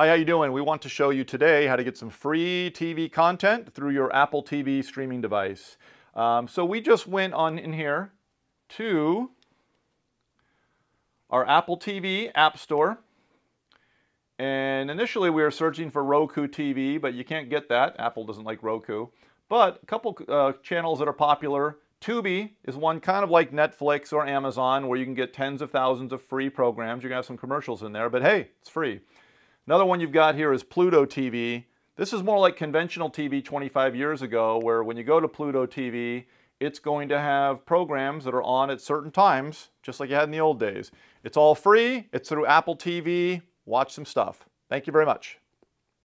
Hi, how you doing? We want to show you today how to get some free TV content through your Apple TV streaming device. Um, so we just went on in here to our Apple TV App Store. And initially we were searching for Roku TV, but you can't get that. Apple doesn't like Roku. But a couple uh, channels that are popular. Tubi is one kind of like Netflix or Amazon where you can get tens of thousands of free programs. You're going to have some commercials in there, but hey, it's free. Another one you've got here is Pluto TV. This is more like conventional TV 25 years ago, where when you go to Pluto TV, it's going to have programs that are on at certain times, just like you had in the old days. It's all free. It's through Apple TV. Watch some stuff. Thank you very much.